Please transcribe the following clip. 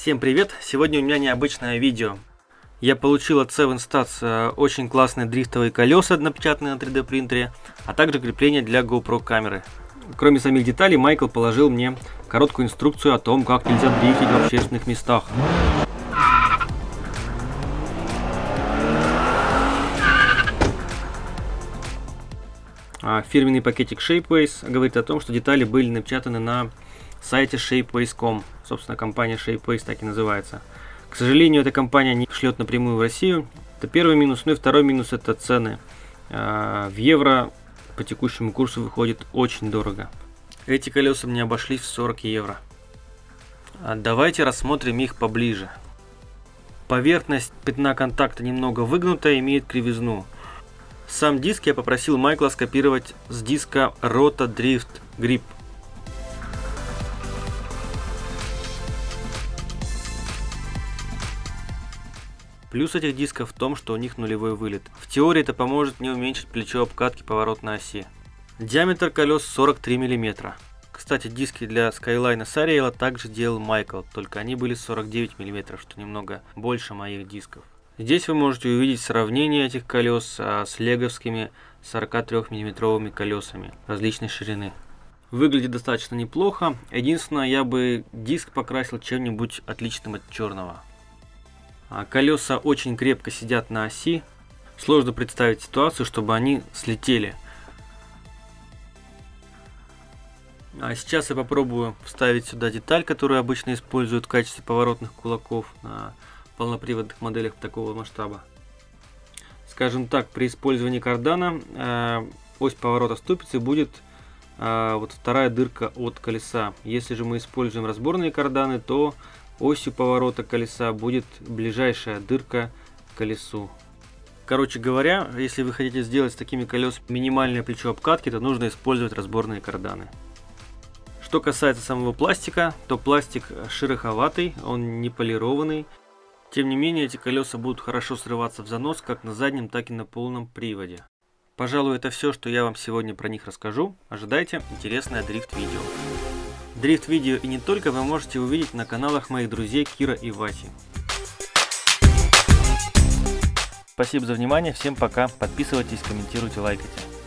Всем привет! Сегодня у меня необычное видео. Я получил от Seven Stats э, очень классные дрифтовые колеса, напечатанные на 3D принтере, а также крепление для GoPro камеры. Кроме самих деталей, Майкл положил мне короткую инструкцию о том, как нельзя дрифтить в общественных местах. А фирменный пакетик Shapeways говорит о том, что детали были напечатаны на сайте shapeways.com. Собственно, компания Shapeways так и называется. К сожалению, эта компания не шлет напрямую в Россию. Это первый минус. Ну и второй минус это цены. А, в евро по текущему курсу выходит очень дорого. Эти колеса мне обошлись в 40 евро. А давайте рассмотрим их поближе. Поверхность пятна контакта немного выгнутая, имеет кривизну. Сам диск я попросил Майкла скопировать с диска Rota Drift Grip Плюс этих дисков в том, что у них нулевой вылет. В теории это поможет мне уменьшить плечо обкатки поворотной оси. Диаметр колес 43 мм. Кстати, диски для Skyline Сариэла также делал Майкл, только они были 49 мм, что немного больше моих дисков. Здесь вы можете увидеть сравнение этих колес а, с леговскими 43 миллиметровыми колесами различной ширины. Выглядит достаточно неплохо. Единственное, я бы диск покрасил чем-нибудь отличным от черного. А колеса очень крепко сидят на оси. Сложно представить ситуацию, чтобы они слетели. А сейчас я попробую вставить сюда деталь, которую обычно используют в качестве поворотных кулаков на полноприводных моделях такого масштаба. Скажем так, при использовании кардана э, ось поворота ступицы будет э, вот вторая дырка от колеса. Если же мы используем разборные карданы, то Осью поворота колеса будет ближайшая дырка к колесу. Короче говоря, если вы хотите сделать с такими колесами минимальное плечо обкатки, то нужно использовать разборные карданы. Что касается самого пластика, то пластик шероховатый, он не полированный. Тем не менее, эти колеса будут хорошо срываться в занос как на заднем, так и на полном приводе. Пожалуй, это все, что я вам сегодня про них расскажу. Ожидайте интересное дрифт-видео. Дрифт-видео и не только вы можете увидеть на каналах моих друзей Кира и Васи. Спасибо за внимание, всем пока, подписывайтесь, комментируйте, лайкайте.